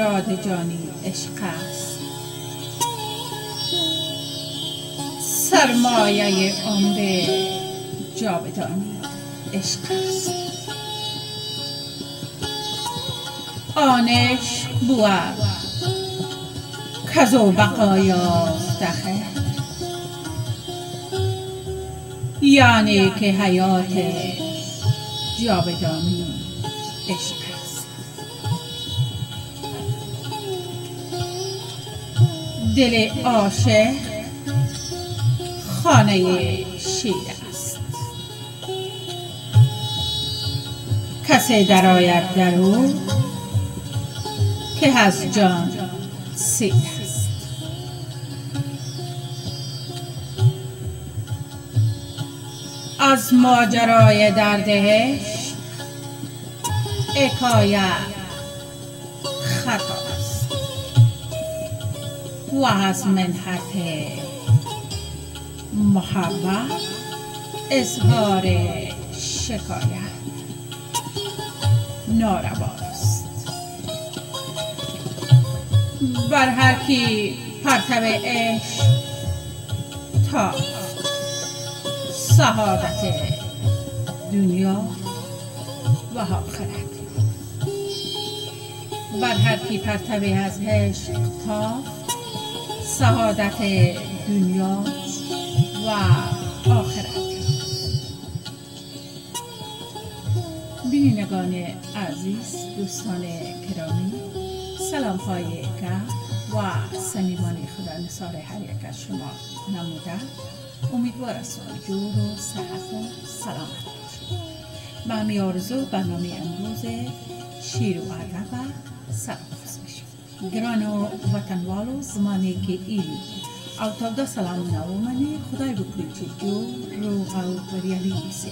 مراد جانی عشق است. سرمایه عمر جاودانی عشق است. آن عشق بود کزو یافته یعنی که حیات جاودانی عشق دل عاشق خانه شیر است. کسی درآید در او که از جان سیر است. از ماجرای درد عشق حکایت و از منحت محبت اظهار شکایت. نارواست. بر هر کی پرتو عشق تافت سعادت دنیا و آخرت. بر هر کی پرتوی از عشق تافت سعادت دنیا و آخرت. بینندگان عزیز دوستان کرامی سلام های گرم و صمیمانه خدا نثار هر یک از شما نموده. امیدوار است جور و صحت و سلامت باشید. من می آرزو برنامه امروز شیر و ادب و سلام. بشیم گران و وطنوال و زمانی که ایلی او تاودا سلام نومنی خدای بکری چه جو روغ و بریالی بیسه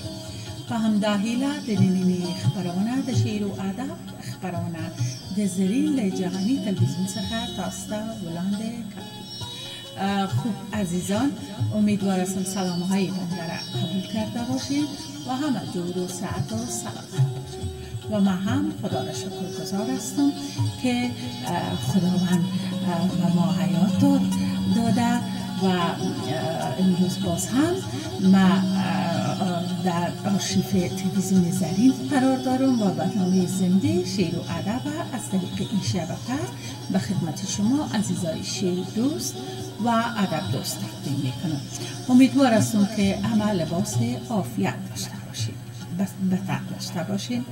و هم داهیلا دنینی خبرونه د شیر و ادب خبرونه د زرین جهانی تلویزیون څخه تاسو ته وړاندې خوب عزیزان امیدوار هستم سلام های بنده را قبول کرده باشید و همه جور و ساعت و سلامت و من هم خدا را شکر گذار هستم که خداوند به ما حیات داده و امروز باز هم ما در آرشیف تلویزیون زرین قرار دارم و برنامه زنده شیر و ادب از طریق این شبکه به خدمت شما عزیزای شیر دوست و ادب دوست تقدیم می‌کنم. امیدوار هستم که همه لباس عافیت داشته باشید. بتر داشته باشید.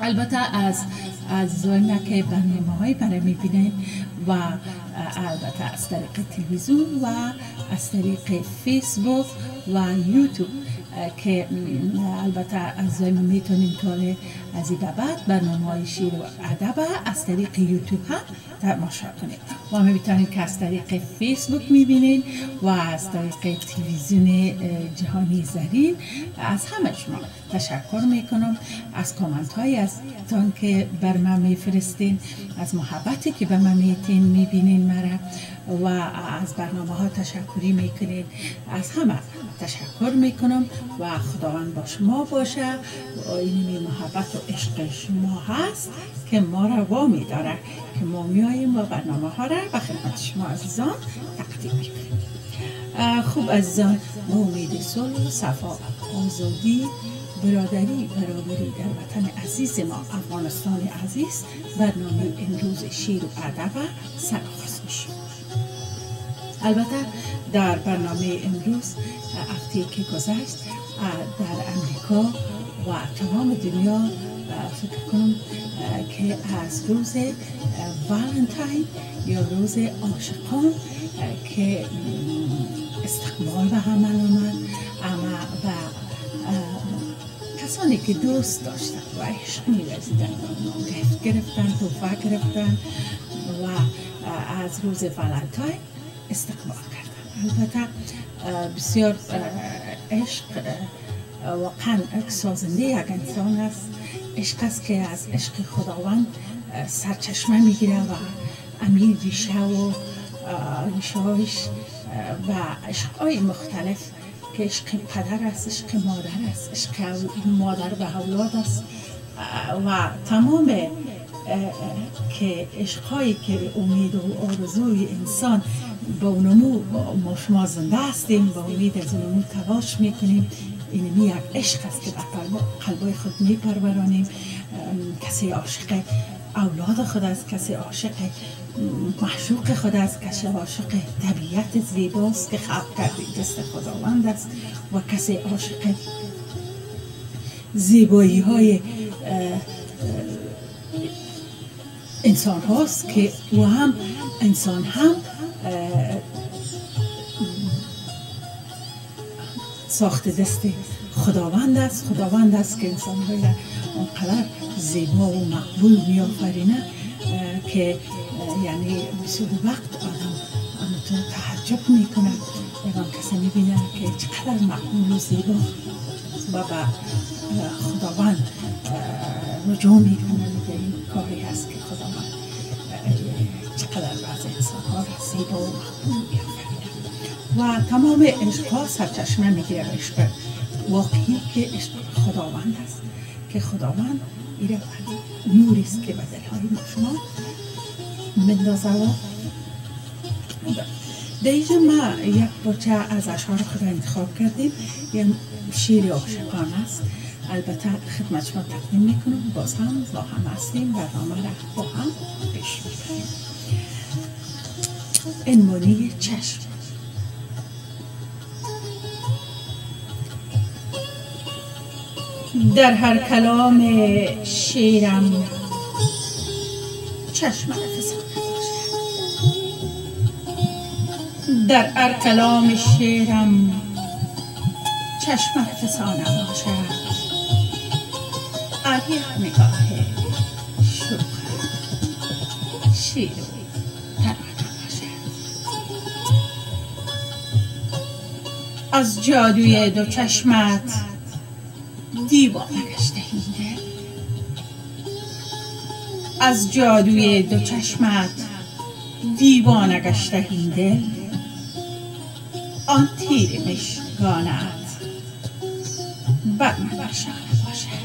البته از از که برنامه های برای می‌بینید و البته از طریق تلویزیون و از طریق فیسبوک و یوتیوب که البته از می‌تونیم طور از این بعد برنامه های شیر و ادب از طریق یوتیوب هم تماشا کنید و همه می‌تونید که از طریق فیسبوک می‌بینید و از طریق تلویزیون جهانی زرین. از همه شما تشکر می‌کنم. از کامنت های از تان که بر من میفرستین از محبتی که به من میتین می‌بینین مرا. و از برنامه ها تشکری می‌کنین از همه تشکر می‌کنم و خداوند با شما باشه. این محبت و عشق شما هست که ما را وامی داره که ما میاییم و برنامه ها را به خدمت شما عزیزان تقدیم می‌کنیم. خوب عزیزان ما امید صلح و صفا آزادی برادری برابری در وطن عزیز ما افغانستان عزیز برنامه امروز شیر و ادب سرآغاز میشه البته در برنامه امروز هفته که گذشت در امریکا و تمام دنیا فکر کنم که از روز والنتاین یا روز عاشقان که استقبال به عمل آمد. اما و کسانی که دوست داشتن و عشق میرزیدن گرفتن توفه گرفتن و از روز والنتاین استقبال کردن البته بسیار عشق واقعا سازنده یک انسان است. عشق است که از عشق خداوند سرچشمه می‌گیره و امیر ریشه و ریشه و عشقهای مختلف که عشق پدر است عشق مادر است عشق مادر به اولاد است. و تمام که عشقهایی که امید و آرزوی انسان با اونمو ما شما زنده هستیم با امید از اونمو تلاش می‌کنیم. این یک عشق است که در قلبای خود میپرورانیم. کسی عاشق اولاد خود است کسی عاشق محشوق خود است کسی عاشق طبیعت زیباست که خلق کرده دست خداوند است و کسی عاشق زیبایی های انسان هاست که و هم انسان هم ساخت دست خداوند است. خداوند است که انسان های اونقدر زیبا و مقبول می آفرینه که یعنی بسیار وقت آدم تو تعجب می‌کنه یکم کسی می‌بینه که چقدر مقبول و زیبا و به خداوند رجوع می‌کنه. این زیبا و و تمام عشق ها سرچشمه می‌گیره عشق واقعی که عشق خداوند است که خداوند ایره نوری است که به دلهای شما مندازه و در اینجا ما یک بچه از اشعار خود انتخاب کردیم. یه شیر عاشقان است. البته خدمت شما تقدیم می‌کنم. باز هم با هم هستیم برنامه را با هم پیش می‌بریم. انمانی چشم در هر کلام شیرم چشم در هر کلام شیرم چشم فسانه باشد یک نگاه شوخ شیر از جادوی دو چشمت دیوانه گشته از جادوی دو چشمت دیوانه گشته دل آن تیر مشگانت بر باشد.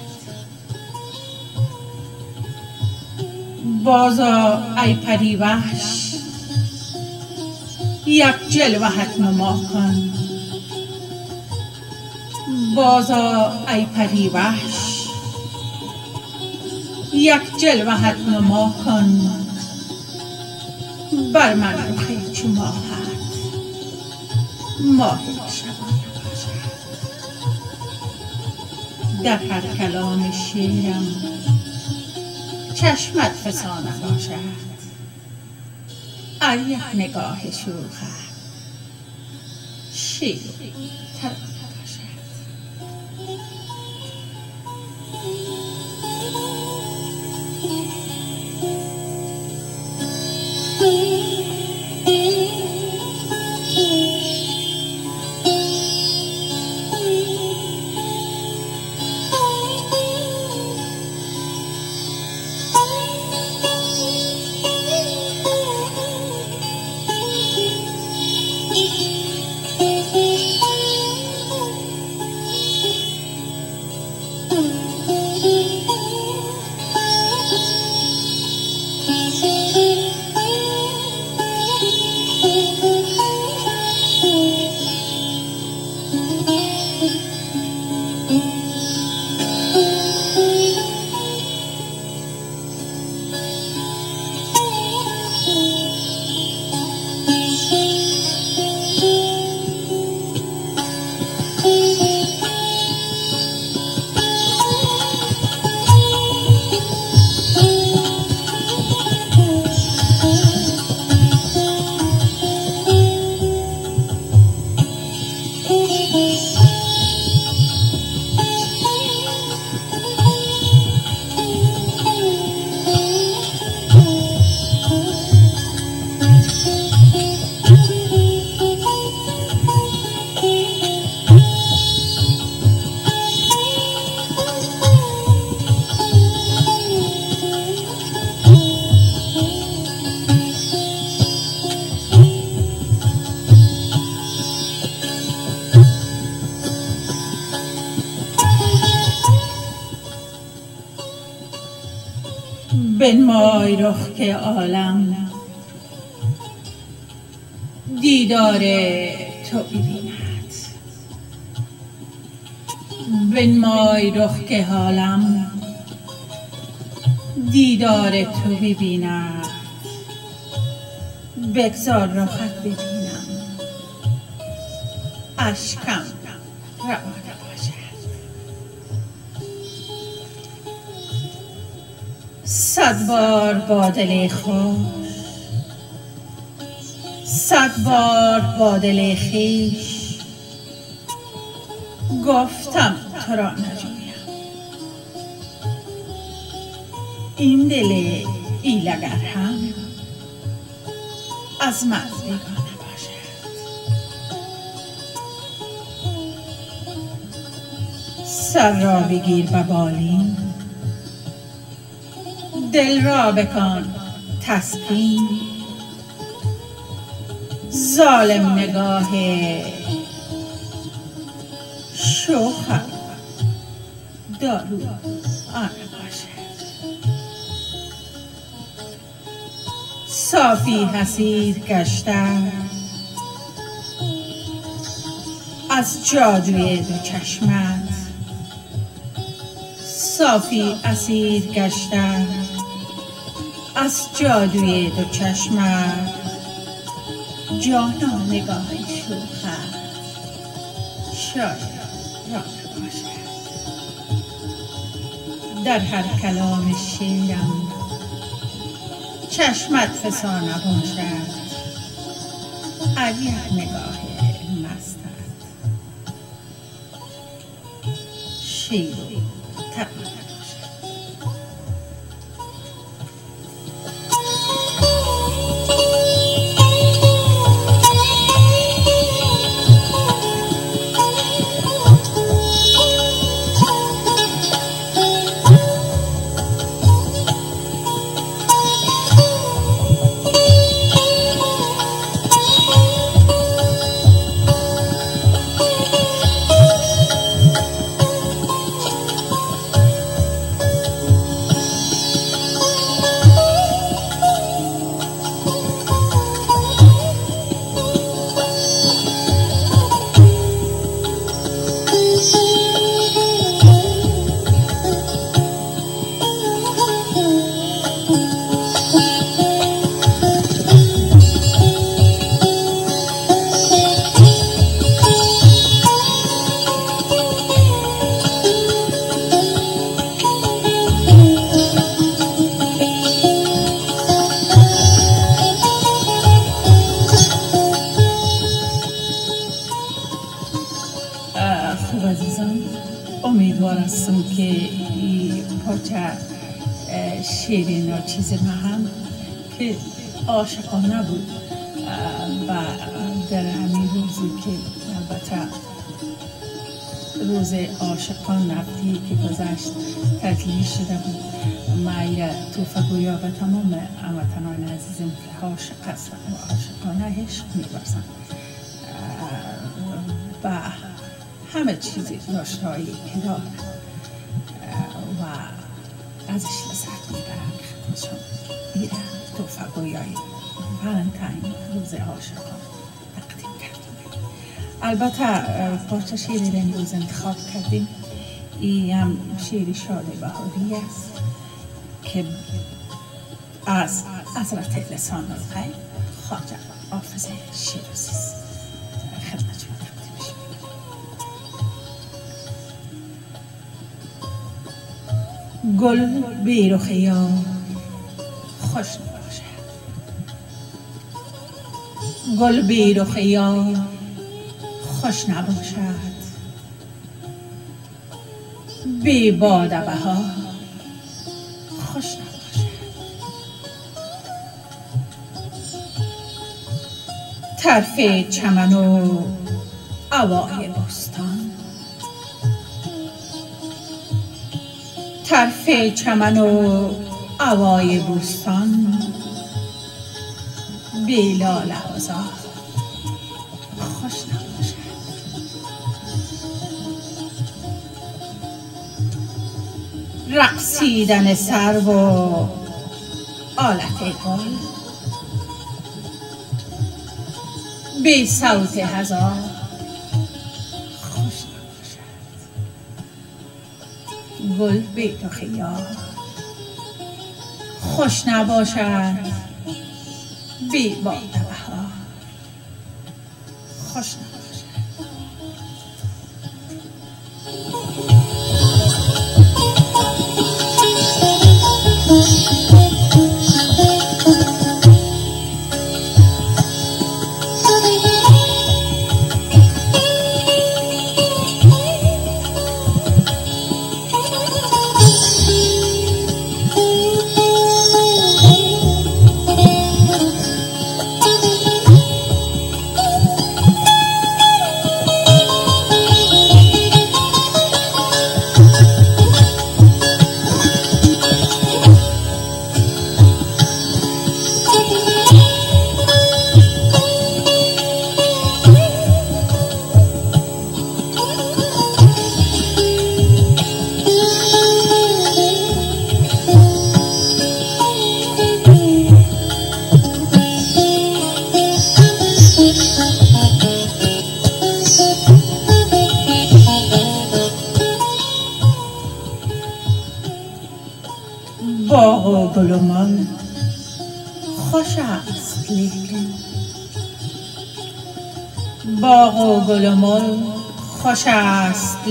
بازا ای پری وحش. یک جلوهت نما کن. بازا ای پری وحش یک جلوهت نما کن. بر من رخی چو ماهت باشد. در هر کلام شیرم چشمت فسانه باشد. ای نگاه شوخت شیر که عالم دیدار تو ببیند. بنمای رخ که حالم دیدار تو ببیند. بگذار رخت ببینم. اشکم با دل خوش صد بار با دل خویش گفتم تو را نجویم. این دل ایلگر هم از من باشد. سر را بگیر به بالین. دل را بکن. تسکین. ظالم نگاه شوخم دارو. آن باشد صافی حسیر گشته از جادوی دو چشمت. صافی اسیر گشته از جادوی دو چشمت جانا نگاه شوخت شاید راه باشد. در هر کلام شیرم چشمت فسانه باشد. اگر نگاه مستت. شیر که این پارچه شیرین و چیز ما هم که عاشقانه بود. و در همین روزی که البته روز عاشقان نفتی که گذشت تدلیل شده بود. ما توفه گویا به تمام هموطنان عزیزم که عاشق هستن و عاشقانه عشق میبرسن و همه چیزی داشتهایی که دارن و ازش لذت می‌برن خدمتشون میرن توفه گویای ولنتاین روز عاشقان تقدیم کردیم البته پارچه شیری رو امروز انتخاب کردیم. این هم شیر شاد بهاری است که از حضرت لسان الغیب خواجه حافظ شیرازی است. گل یا خوش نباشد گل یا خوش نباشد. بی باد بها خوش نباشد. طرف چمن و هوای بستان. طرف چمن و هوای بوستان. بی لاله آزار خوش نباشد رقصیدن سر و آلت گل. بی صوت هزار. گل بی تو خیال. خوش نباشد. بی باد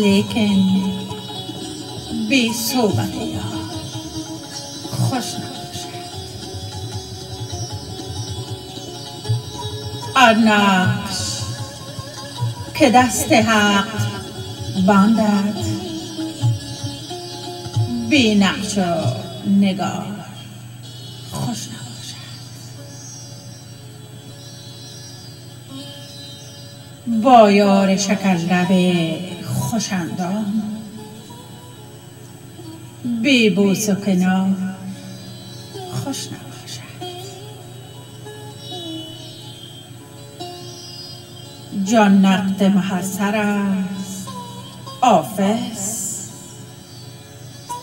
لیکن بی صحبت خوش نباشد آن نقش که دست حق باندد بی نقش و نگار خوش نباشد با یار شکرلب خوشندام بی بوس و کنار خوش نباشد. جان نقد محسر است. آفس.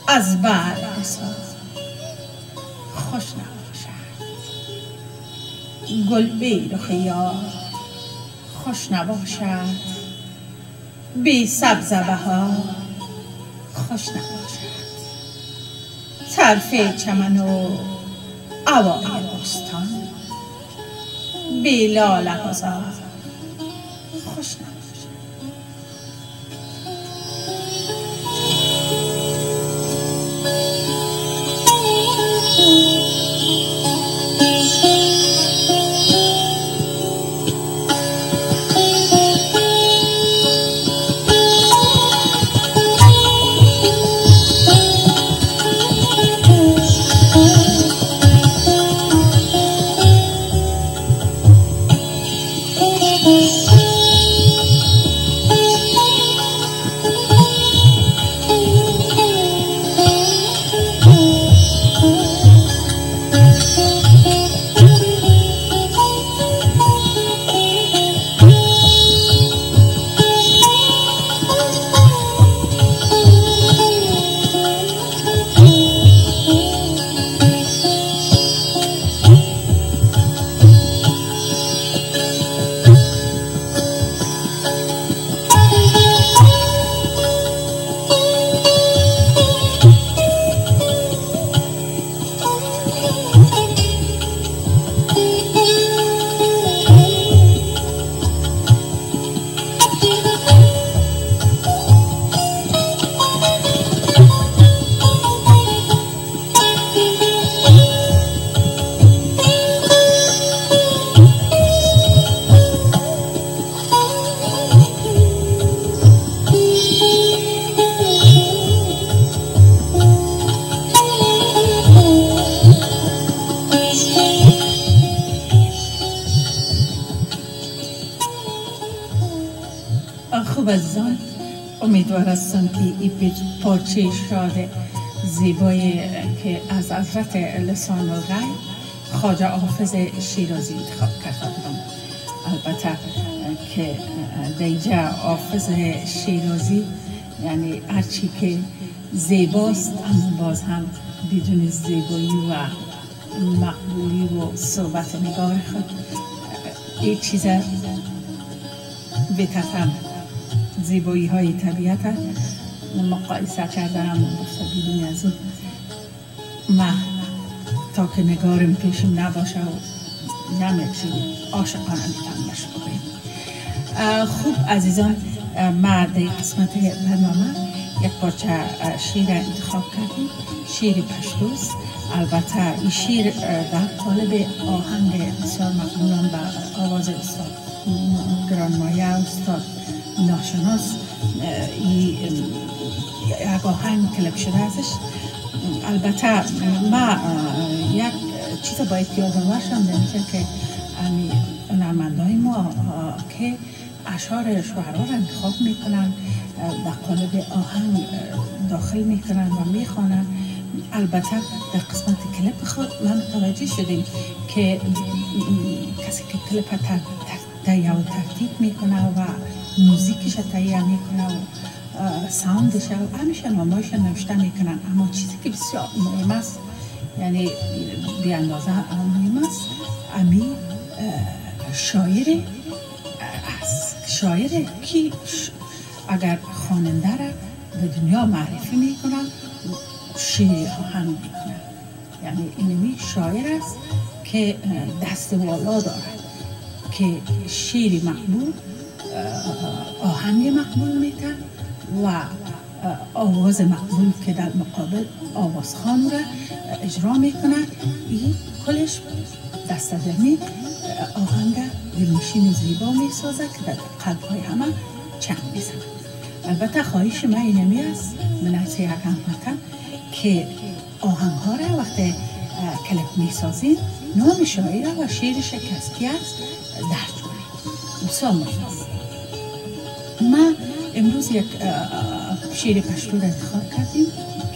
از بعد حساب خوش نباشد. گل بی رخ یار. خوش نباشد. بی سبزه بهار خوش نباشد. طرف چمن و اوای بستان. بی لاله شاد زیبایی که از حضرت لسان الغیب خواجه حافظ شیرازی انتخاب کرده بودم البته که دیجا حافظ شیرازی یعنی هرچی که زیباست اما باز هم بدون زیبایی و مقبولی و صحبت نگار خود این چیز بتفهم. زیبایی های طبیعت مقایسه کردنم گفته بدون از اون ما تا که نگارم پیشم نباشه و نمی‌تونی عاشقانه میتونش بگویم خوب عزیزان ما در قسمت برنامه. یک پارچه شیر انتخاب کردیم. شیر پشتوست. البته این شیر در طالب آهنگ بسیار مقبولان به آواز استاد گرانمایه استاد ناشناس. آهنگ کلپ شده البته ما یک چیز باید یادآور شم که نرمندای ما که اشعار شعرا را انتخاب می‌کنن در قالب آهنگ داخل می‌کنن و می‌خوانن. البته در قسمت کلپ خود ما متوجه شدیم که کسی که کلپ تهیه و ترتیب می‌کنه و موزیکش تهیه می‌کنه و sound ش و همیشه نامایش نوشته می‌کنن. اما چیزی که بسیار مهم است یعنی بی اندازه مهم است امی شاعر است شاعر کی اگر خواننده را به دنیا معرفی می‌کنن شعر هم می‌کنن. یعنی اینمی شاعر است که دست والا دارد که شیر مقبول آهنگ مقبول میتن و آواز مقبول که در مقابل آوازخان را اجرا می‌کنن. این کلش دست دمی آهنگ دلنشین زیبا می‌سازه که در قلب های همه چند میزن البته خواهش من اینمی است من از یک هموطن که آهنگ ها را وقتی کلپ می‌سازید نام شاعر و شعر شکستی است درج کنید. است ما امروز یک شیر پشتو را انتخاب کردیم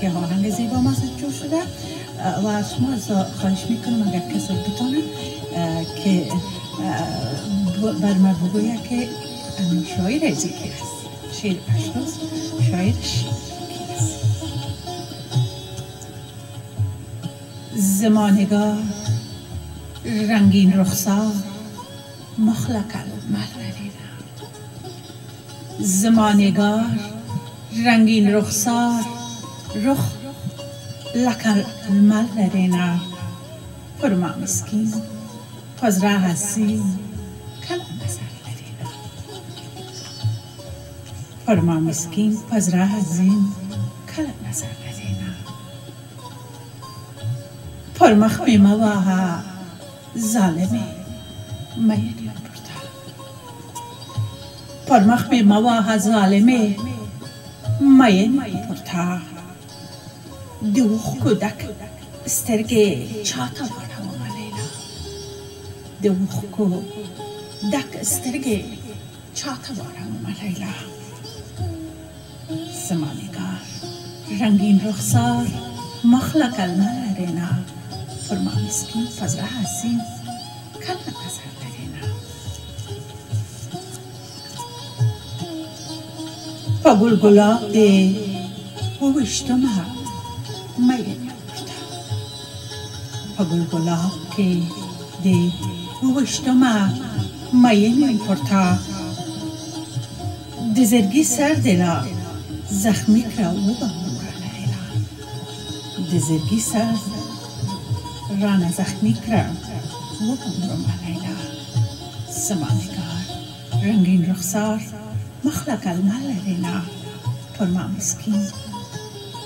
که آهنگ زیبا جور شده. و از شما از خواهش می‌کنم اگر کسی بتانه که بر ما بگویه که شاعر ذکر است شیر پشتوست شاعرش زمانگار رنگین رخسار مخلق الملعلینا زمانگار رنگین رخسار رخ لکل الملعلینا فرما مسکین پز راه هستی کل نظر لدینا فرما مسکین پز راه هزین کل نظر لدینا پرمخ می مواها ظالمی میری پر مخ می مواه ظالمه مین پرتا دوخ کودک سترگه چاتا وارم ملینا دوخ کو دک سترگه چاتا وارم ملیلا زمانگار رنگین رخسار مخلق المرینا فرما مسکین فزره حسین کل فگل گلاب دی وویشتمه مې فگل گلاب کې دی وویشتمه مې نه پورتا د زرګي سر دی را زخمی کرا و به د زرګي سر رانه زخمی کرا و به مرمه لیلا سمانه کار رنگین رخسار مخلق پر ما مسکین.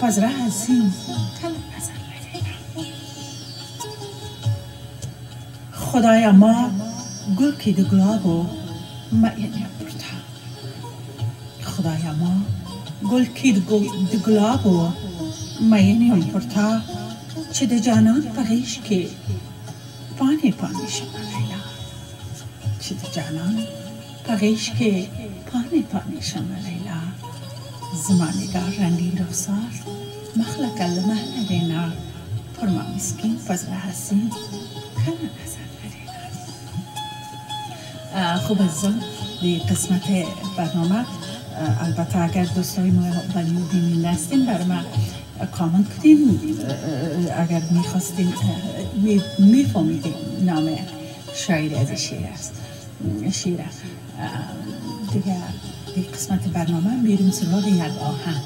پزره هزین تل نظر خدایا ما گل که دو گلابو معینی برتا خدایا ما گل که دو گلابو معینی برتا چه ده جانان پغیش پانی پانی شما لیلا. چه جانان پغیش که پانی پانی شما لیلا. زمانگار رنگین رخسار. مخلق المهل دینا پرما مسکین فضل حسین. کل نظر لیلا. خوب از دی قسمت برنامه. البته اگر دوستای ما ولی نستیم بر ما کامنت کردیم اگر می‌خواستیم میفهمیدیم نام شاعری از شیر است. شیر دیگه دیگه قسمت برنامه میریم سراغ یک آهنگ.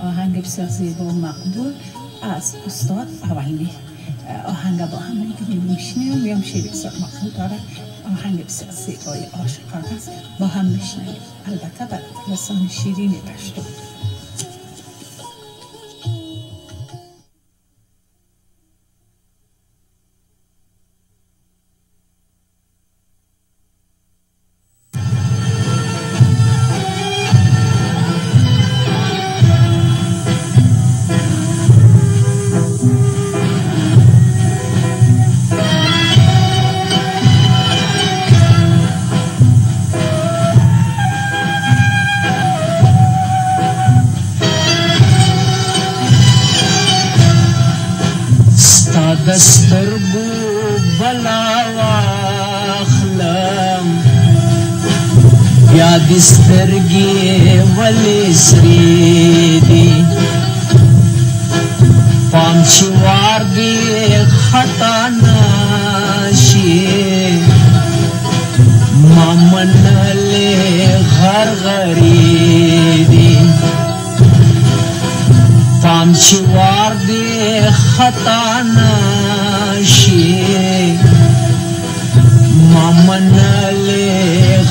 آهنگ بسیار زیبا و مقبول از استاد اولمی آهنگ با هم دیگه میشنیم میام شیر بسیار مقبول داره. آهنگ بسیار زیبای عاشقانه است با هم میشنیم. البته بر لسان شیرین پشتو بیا دسترګي ولې سري دي پام چې وار دي خطا نشي. مامن له غر غري دي پام چې وار دي خطا نشي. مامن له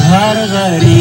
غر غري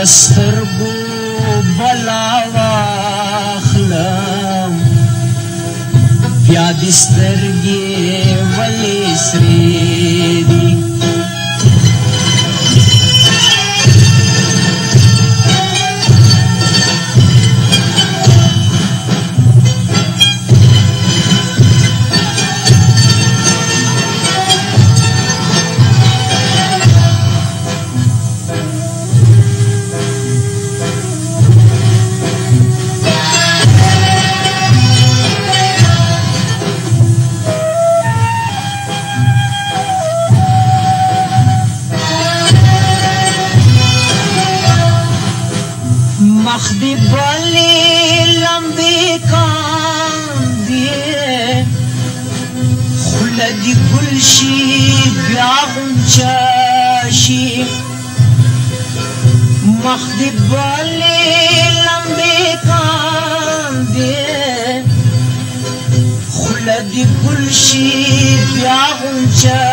دسترګو بلا واخلم بیا دسترګې ولې سری دی راغونچا شي مخ دې بلې لمبې کاندې خوله دې ګل شي بیا غونچا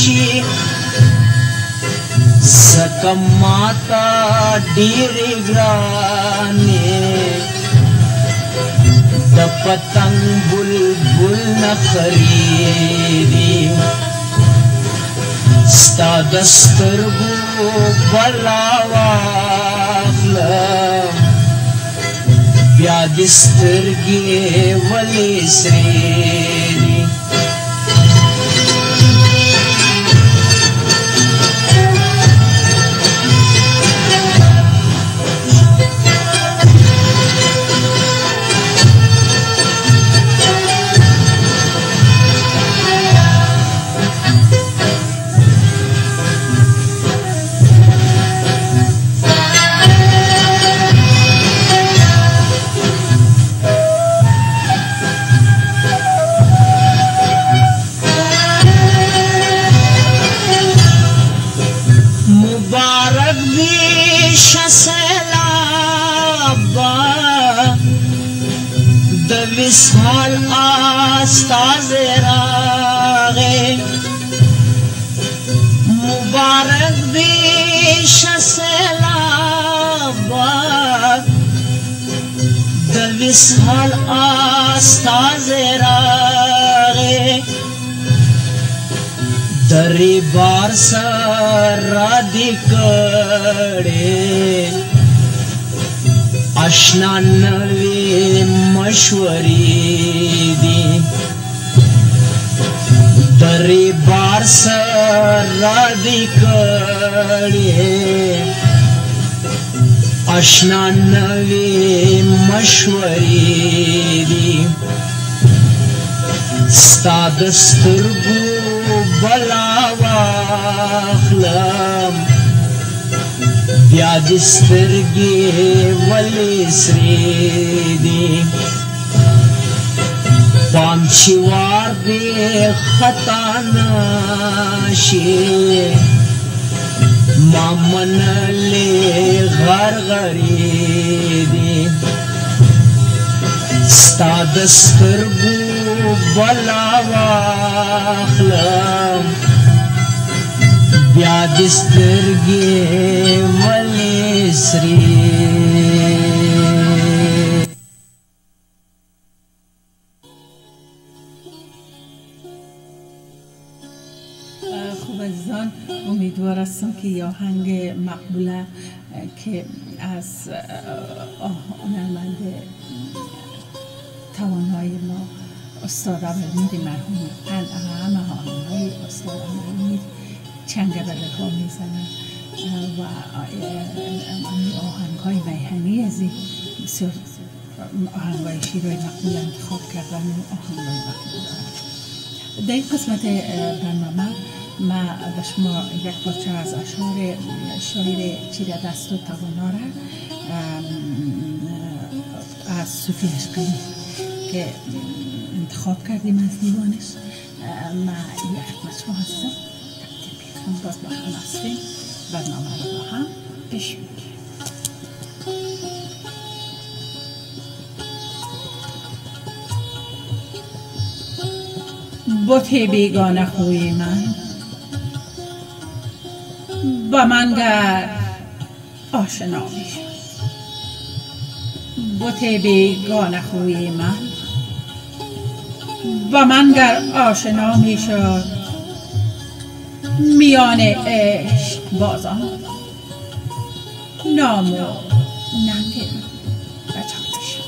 شي سکم ماتا ډېرې ګرانې د پتنګ بلبل نخریدي ستا د سترګو بلا واخلم بیا د سترګې ولې سرې آشنا نوی مشوری دی ستا دسترگو بلا واخلم بیا دسترگی ولی سری دی پانچی وار دی خطا ناشی مامن لی غر غری دی ستا دسترگو بلا واخلم بیا دسترگی ملی سری عزیزان امیدوار هستم که یه آهنگ مقبوله که از هنرمند توانای ما استاد اولمید مرحوم همه آهنگهای استاد اولمید چنگبله ها می‌زنن و آهنگ های میهنی از این بسیار آهنگ های شیرای مقبول انتخاب کردن آهنگ های مقبول در این قسمت برنامه ما به شما یک پارچه از اشعار شاعر چیره دست و توانا از صوفی عشقی که انتخاب کردیم از دیوانش. ما یک شما هستم تقدیم باز با هم هستیم برنامه رو با هم پیش بت بیگانه خوی من. با من گر آشنا می‌شد بت بیگانه خوی من. با من گر آشنا می‌شد میان عشق بازان. نام و ننگ بچه می‌شد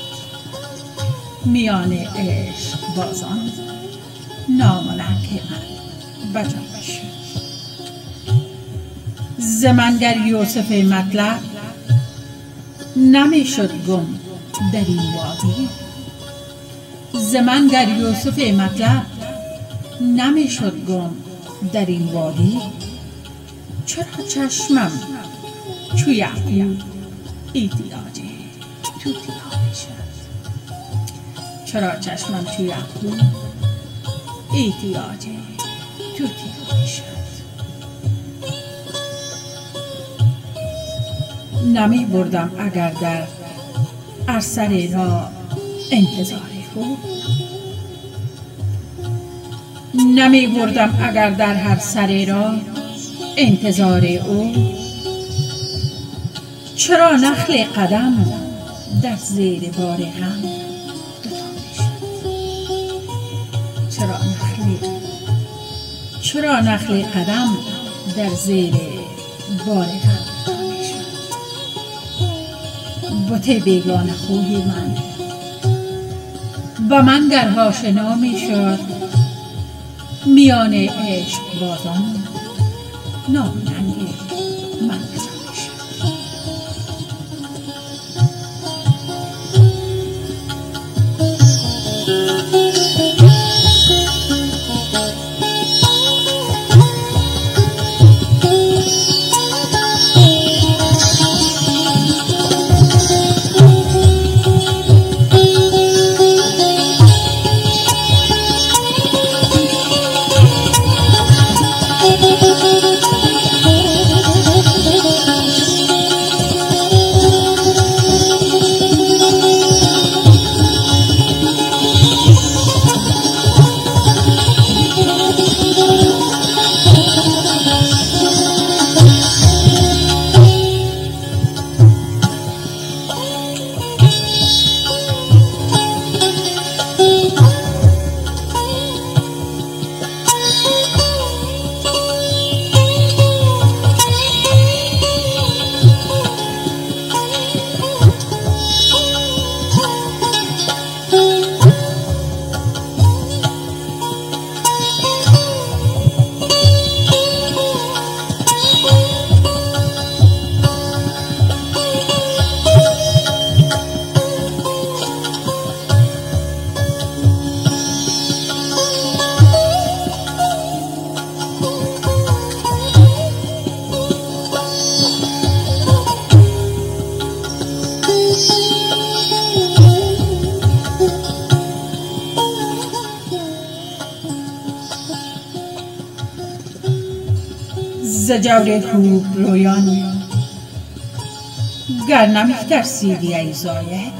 میان عشق بازان. نام و ننگ زمنگر یوسف مطلب نمی‌شد گم در این وادی. زمنگر یوسف مطلب نمی‌شد گم در این وادی. چرا چشمم چو یعقوب ایتیاجه تو شد چرا چشمم چو یعقوب ایتیاجه تو شد نمی بردم اگر در ارسر را انتظار او نمی بردم اگر در هر سر را انتظار او. چرا نخل قدم در زیر بار غم چرا نخل چرا نخل قدم در زیر بار غم؟ بت بیگانه خوی من. با من گر آشنا می شد میان عشق بازان نامننگ زجور خوب رویان گر نمی ترسیدی ای زاید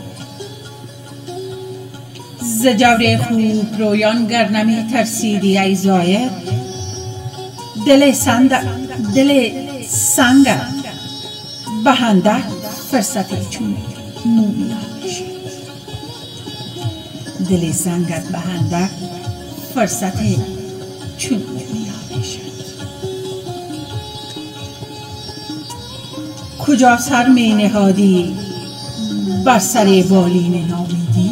زجور خوب رویان گر نمی ترسیدی ای زاید دل سند دل سنگ بهنده فرصتی چون مومیا دل سنگت بهنده فرصت کجا سر می نهادی؟ بر سر بالین نامیدی؟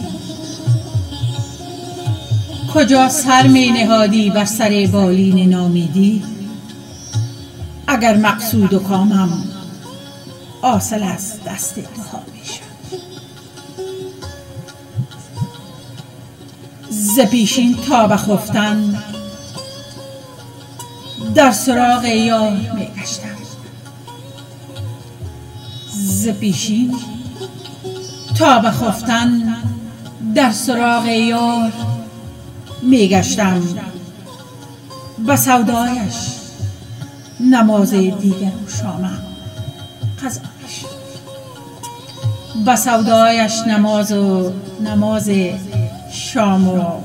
کجا سر می نهادی بر سر بالین نامیدی؟ اگر مقصود و کامم آسل از دست تو ها می‌شد ز تا به خفتن در سراغ یار میگشتم ز پیشین. تا به خفتن در سراغ یار میگشتم به سودایش. نماز دیگر شامم قضایش. به سودایش نماز و نماز شام و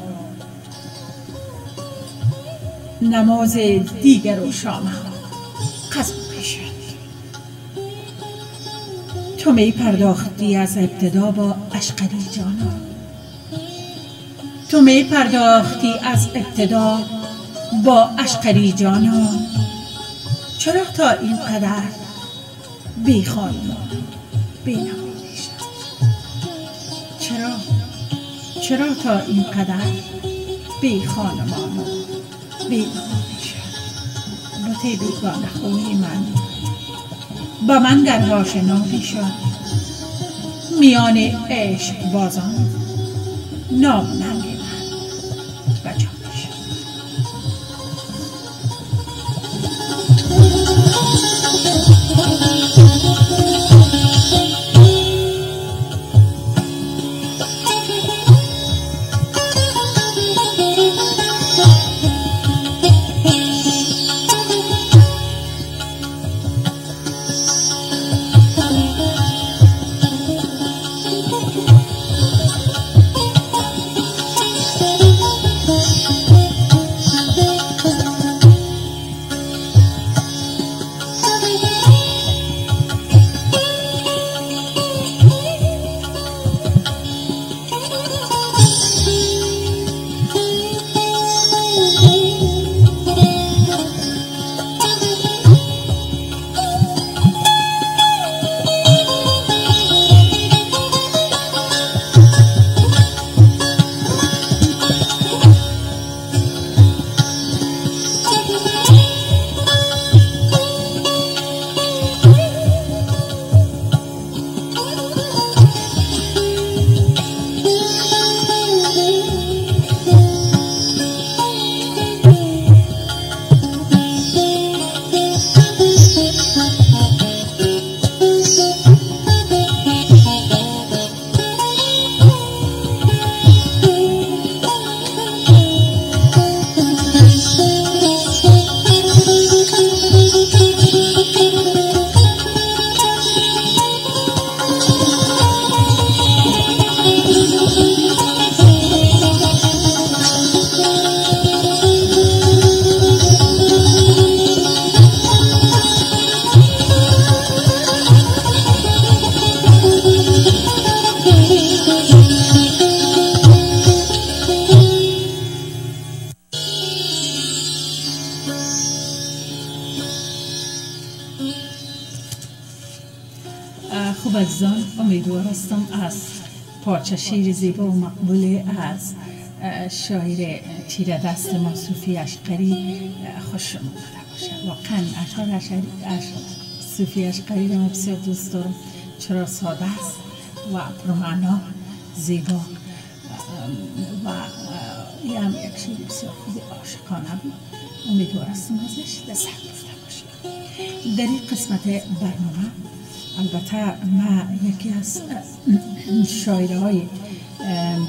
نماز دیگر و شام قضا تو می پرداختی از ابتدا با اشقری جانا. تو می پرداختی از ابتدا با اشقری جانا. چرا تا بی خانمان بی شد چرا؟ چرا تا اینقدر بی خانمان و بی شد بوته بیگانه خونی من. با من گر آشنا شد. میان عشق بازان نام ننگ زیبا و مقبول از شاعر تیر دست ما صوفی اشقری. خوش بوده باشه واقعا اشعار صوفی اشقری رو بسیار دوست دارم. چرا ساده است و پرمعنا زیبا. و یه هم یک شیر بسیار خوبی عاشقانه بود. امیدوارستم ازش دست گفته باشه در این قسمت برنامه البته ما یکی از شاعره های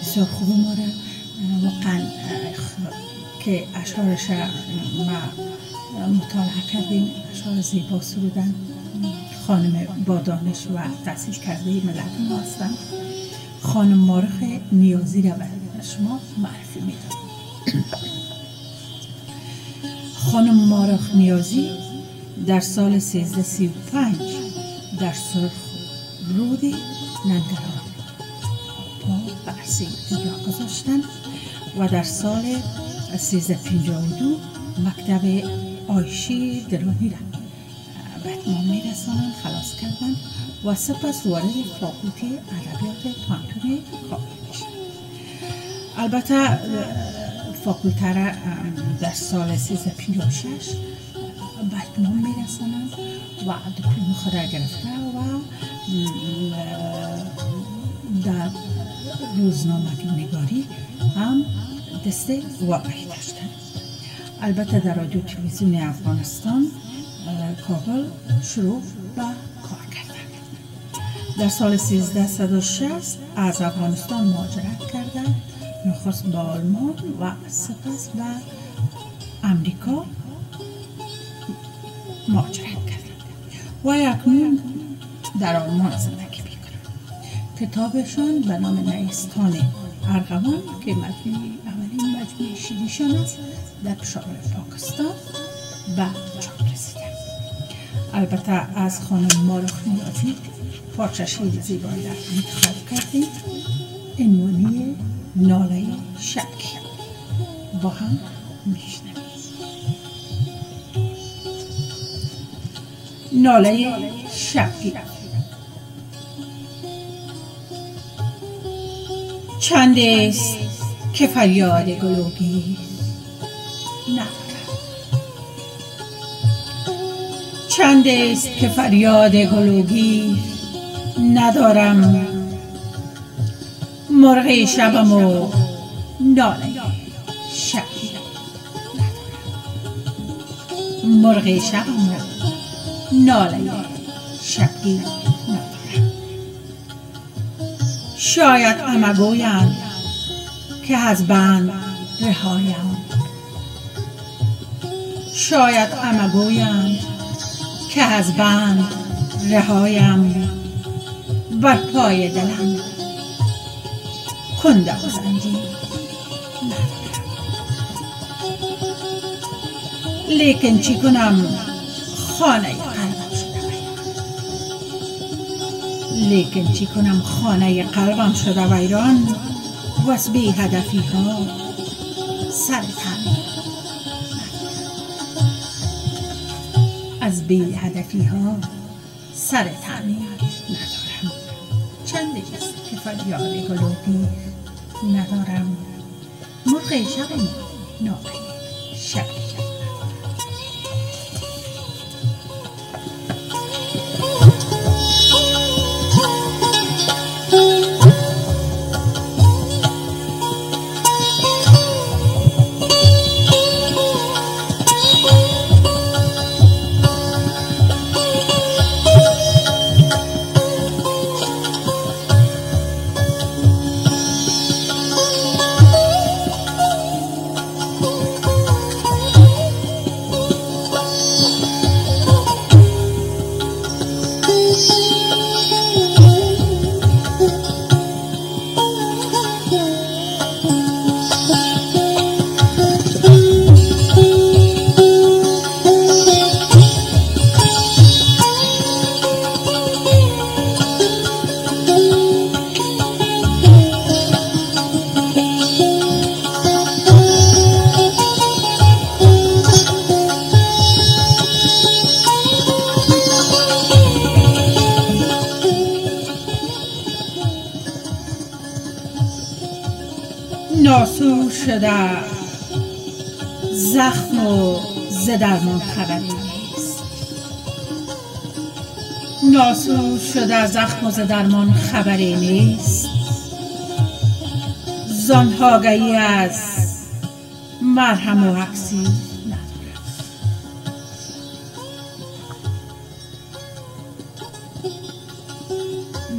بسیار خوب ما را واقعا که اشعارش ما مطالعه کردیم اشعار زیبا سرودن. خانم با دانش و تحصیل کرده ملت ما هستن. خانم مارخ نیازی را به شما معرفی میدم. خانم مارخ نیازی در سال 1335 در سرخ رود پا برسی دنیا گذاشتن و در سال 1352 مکتب آیشی درونی را. به اتمام میرسانند خلاص کردن و سپس وارد فاکولته ادبیات پانتون کابل میشن البته را در سال 1356 به اتمام میرسانند و دکتر خود گرفته و در روزنامه نگاری هم دست واقعی داشتند البته در رادیو تلویزیون افغانستان کابل شروع به کار کردن در سال 1360 از افغانستان مهاجرت کردند نخست به آلمان و سپس به امریکا مهاجرت و اکنون در آلمان زندگی می‌کنند کتابشان به نام نیستان ارغوان که مجموعه اولین مجموعه شیریشان است در پشاور پاکستان به چاپ رسیده. البته از خانم مارخ نیازی پارچه شیر زیبایی را انتخاب کردیم. عنوانی ناله شک. با هم میشنویم. ناله شبگی چند است که فریاد گلوگی ندارد چند است که فریاد گلوگی ندارم؟ مرغ شبم و ناله شبی ندارم. مرغ شبم ناله. شبی ندارم شاید امگویم که از بند رهایم. شاید امگویم که از بند رهایم. بر پای دلم کنده و زنجیر لیکن چی کنم؟ خانه لیکن چی کنم؟ خانه قلبم شده ویران. و از بی هدفی ها از بی هدفی ها سر ندارم. چند است که فریاد گلوگی ندارم. مرغ شب ناقه درمان خبری نیست. زان آگهی از مرهم و عکسی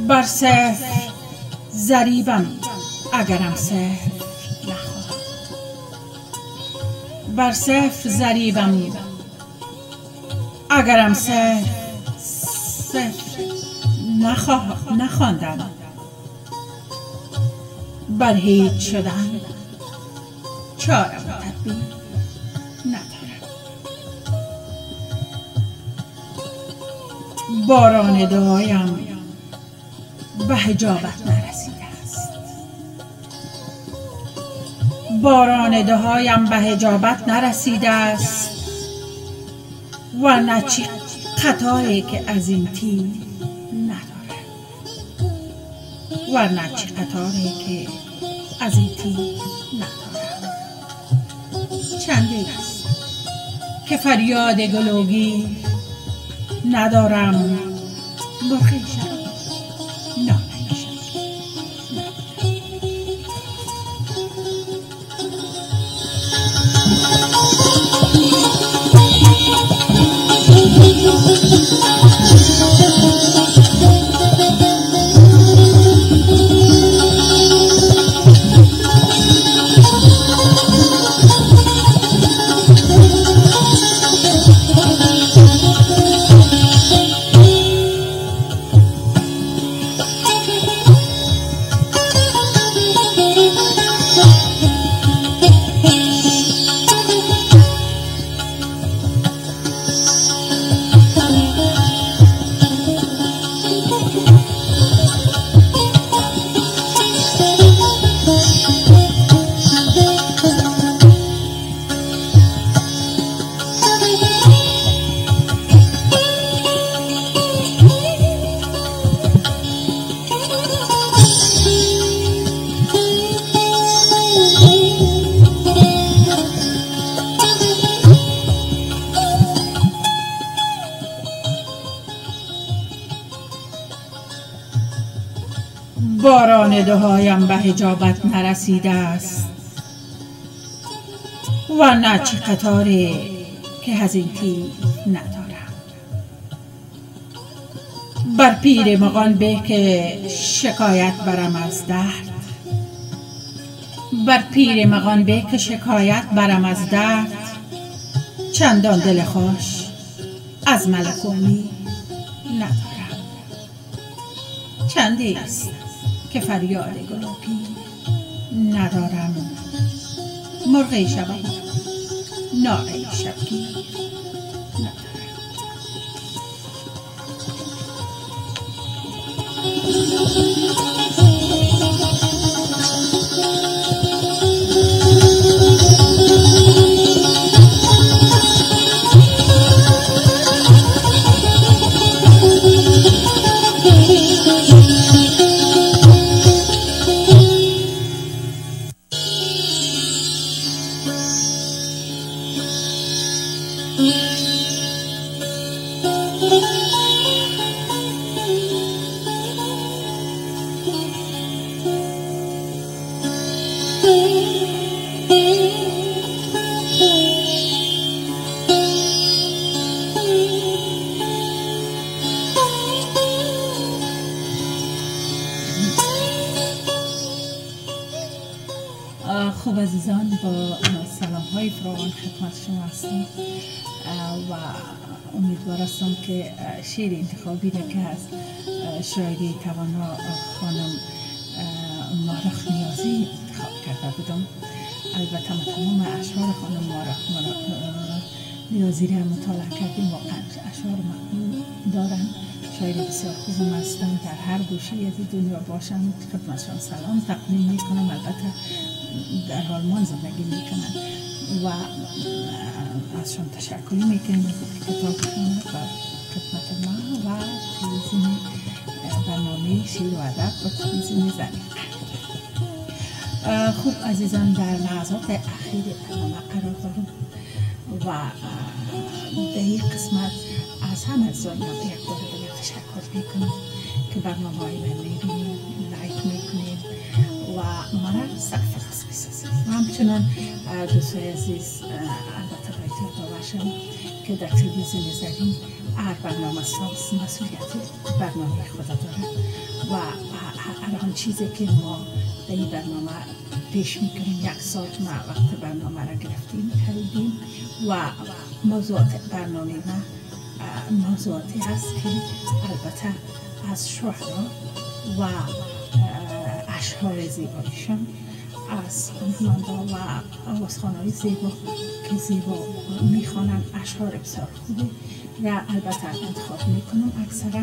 بر صفر ضریبم اگرم صفر نخواهد بر صفر ضریبم اگرم صرف صرف نخواندم. بر هیچ شدن چارم تدبیر ندارم باران دعایم به حجابت نرسیده است. باران دهایم به حجابت نرسیده است. و نه چی؟ قطاری که از این تیر و چی قطاری که از این تیر نداره چندی است که فریاد گلوگی ندارم. مرخی حجابت نرسیده است. و نه چه قطاره که هزینتی ندارم. بر پیر مغان به که شکایت برم از درد. بر پیر مغان به که شکایت برم از درد. چندان دل خوش از ملکومی ندارم. چندی است؟ که فریاد گلابی ندارم. مرغی شبم ناره شبگیر ندارم. شعر انتخابی را که از شاعری توانا خانم مارخ نیازی انتخاب کرده بودم. البته تمام اشعار خانم مارخ نیازی را مطالعه کردیم. واقعا اشعار مقبول دارن. شاعر بسیار خوبم هستم. در هر گوشه از دنیا باشم. خدمتشان سلام تقدیم می‌کنم. البته در آلمان زندگی می‌کنن و ازشان تشکری می‌کنم. کتابشون و خدمت ما و تلویزیون برنامه شیر و ادب و تلویزیون زنی خوب عزیزان در لحظات اخیر برنامه قرار دارم و در این قسمت از همه از یک بار دیگه تشکر می‌کنم که برنامه های من می‌بینیم لایک می‌کنیم و مرا سقف خاص می‌سازیم و همچنان دوستای عزیز البته باید باشم که در تلویزیون زدیم هر برنامه ساز مسئولیت برنامه خدا داره. و هر آن چیزی که ما در این برنامه پیش می‌کنیم یک ساعت ما وقت برنامه را گرفتیم خریدیم و موضوعات برنامه ما موضوعاتی هست که البته از شعرا و اشعار زیبایشان از هنرمندا و آوازخانه های زیبا که زیبا می‌خوانند اشعار بسیار خوبه. و البته انتخاب می‌کنم اکثرا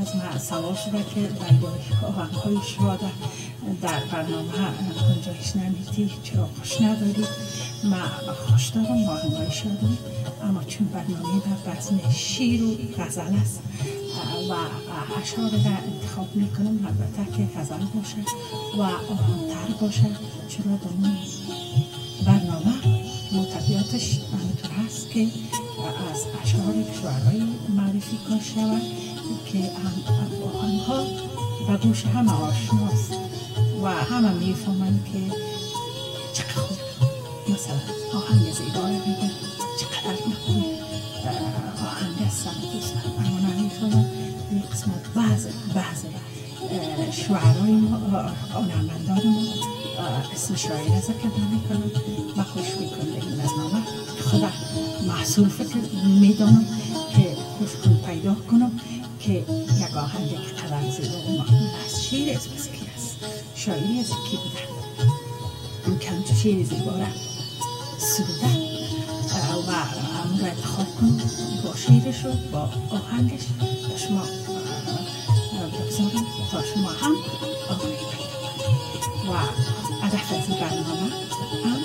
از ما سوال شده که آهنگ های شما در برنامه گنجایش نمیدی چرا خوش نداری. ما خوش دارم آهنگ های شدم اما چون برنامه در بزن شیر و غزل است و اشعار را انتخاب می‌کنم البته که غزل باشه و آهنگتر باشه چرا در برنامه مطبیاتش همینطور هست که از اشعار شعرهای معرفی کن شود که آنها به گوش همه آشناست و همه می‌فهمند که چقدر مثلا آهنگ زیبا رو بگه چقدر نکن آهنگ سمت دوست اما نمی‌فهمن این قسمت بعض بعض شعرهای ما آنرمندان ما اسم شاعر از ذکر نمی‌کنم و خوش می‌کنم این برنامه خدا محصول فکر می‌دانم که خوش پیدا کنم که یک آهنگ که قدر زیبا از شیر اسپسکی است. شاعری از کی بودن؟ اون کم شیر زیبا سرودن و همون را انتخاب با شیرش و با آهنگش به شما بگذارم تا شما هم پیدا و هدف از این برنامه هم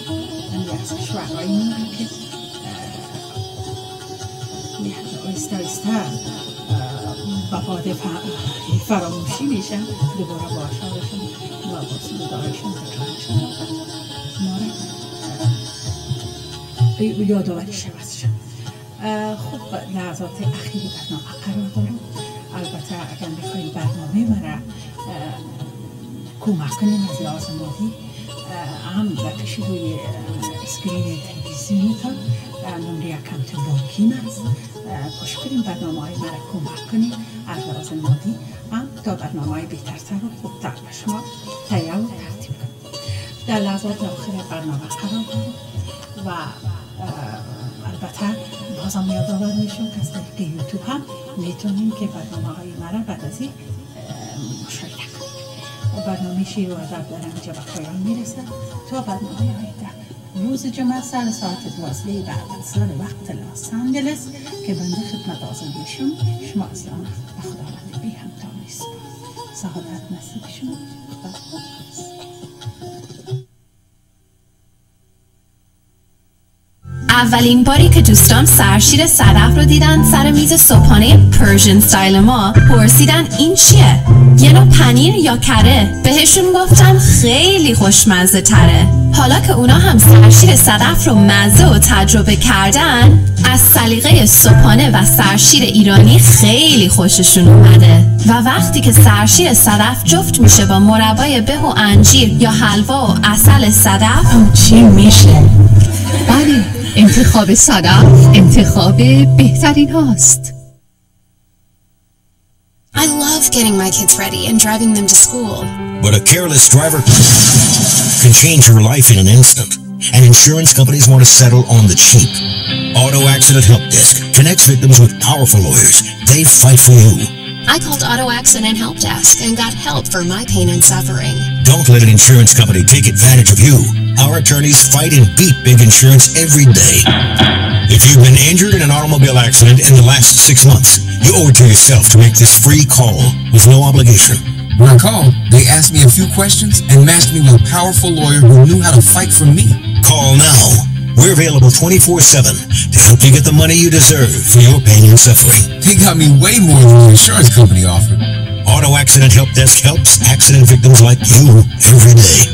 من از شعرهای من که آیسته آیسته با باده فراموشی میشن دوباره با اشعارشون و با سودارشون تکرارشون ما را یادآوری شود. خب لحظات اخیری برنامه قرار دارم. البته اگر می‌خوایم برنامه مرا کمک کنیم از لحاظ مادی هم در کشی روی screen تلویزیونتان نمره account بانکیم است خوش کنیم برنامه های مرا کمک کنیم از لحاظ مادی هم تا برنامه های بهترتر و خوبتر به شما تهیه و ترتیب کنیم در لحظات آخر برنامه قرار دارم و بازم یادآور میشم که از طریق یوتیوب هم می‌تونیم که برنامه های مرا بعد از این مشاهده کنیم. برنامه شیر و ادب در اینجا به پایان می‌رسه تا برنامه آینده. روز جمعه سر ساعت دوازده بعد از ظهر وقت لس آنجلس که بنده خدمت آزادیشون شما از آن به خداوند بی همتا میسپارم سعادت نصیب شما. اولین باری که دوستان سرشیر صدف رو دیدن سر میز صبحانه Persian style ما پرسیدن این چیه؟ یه نوع پنیر یا کره؟ بهشون گفتم خیلی خوشمزه تره حالا که اونا هم سرشیر صدف رو مزه و تجربه کردن از سلیقه صبحانه و سرشیر ایرانی خیلی خوششون اومده و وقتی که سرشیر صدف جفت میشه با مربای به و انجیر یا حلوا و اصل صدف چی میشه؟ بله انتخاب صدف انتخاب بهترین هاست I love getting my kids ready and driving them to school. But a careless driver can change your life in an instant. And insurance companies want to settle on the cheap. Auto Accident Help Desk connects victims with powerful lawyers. They fight for you. I called Auto Accident Help Desk and got help for my pain and suffering. Don't let an insurance company take advantage of you. Our attorneys fight and beat big insurance every day. If you've been injured in an automobile accident in the last six months, you owe it to yourself to make this free call with no obligation. When I called, they asked me a few questions and matched me with a powerful lawyer who knew how to fight for me. Call now. We're available 24-7 to help you get the money you deserve for your pain and suffering. They got me way more than the insurance company offered. Auto Accident Help Desk helps accident victims like you every day.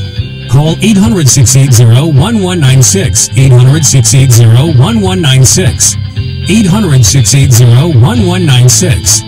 Call 800-680-1196. 800-680-1196. 800-680-1196.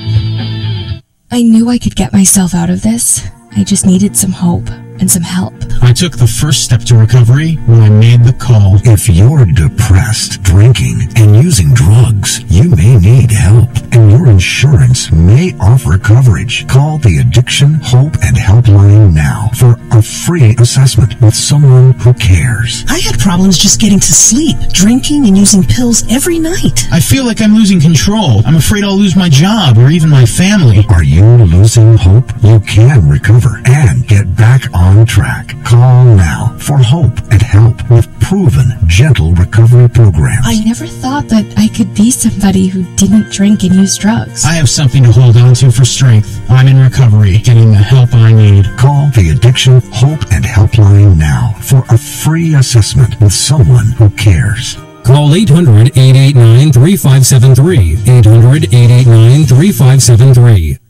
I knew I could get myself out of this. I just needed some hope. And some help. I took the first step to recovery when I made the call. If you're depressed, drinking, and using drugs, you may need help, and your insurance may offer coverage. Call the Addiction Hope and Helpline now for a free assessment with someone who cares. I had problems just getting to sleep, drinking and using pills every night. I feel like I'm losing control. I'm afraid I'll lose my job or even my family. Are you losing hope? You can recover and get back on track. Call now for hope and help with proven gentle recovery programs. I never thought that I could be somebody who didn't drink and use drugs. I have something to hold on to for strength. I'm in recovery, getting the help I need. Call the Addiction Hope and Helpline now for a free assessment with someone who cares. Call 800 889 3573. 800 889 3573.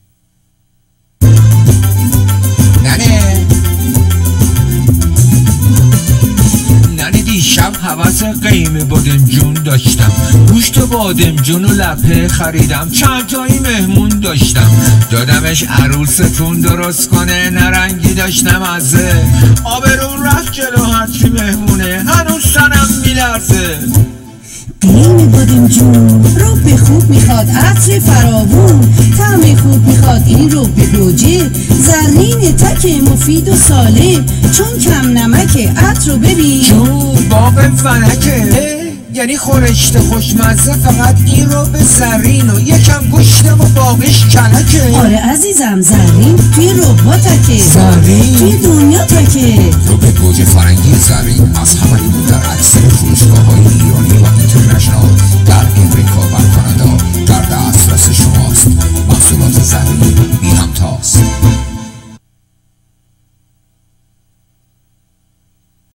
دیشب قیم بادمجون داشتم. گوشت بادمجون و لپه خریدم. چند تایی مهمون داشتم. دادمش عروستون درست کنه نرنگی داشتم ازه آبرون رفت جلو هرچی مهمونه هنوز سنم میلرزه. قیم بادمجون رو به خوب می‌خواد عطر فراوون. طعم خوب می‌خواد این رو به گوجه زرین تک مفید و سالم. چون کم نمکه عطر رو ببین. جون باغ فنکه یعنی خورشت خوشمزه فقط این رو به زرین و یکم گوشتم و باقیش کلکه. آره عزیزم زرین توی روبا تکه زرین؟ توی دنیا تکه رو به گوجه فرنگی زرین از همه بود در اکثر فروشگاه های ایرانی و اینترنشنال در امریکا و کانادا در دسترس شماست. محصولات زرین بی همتاست.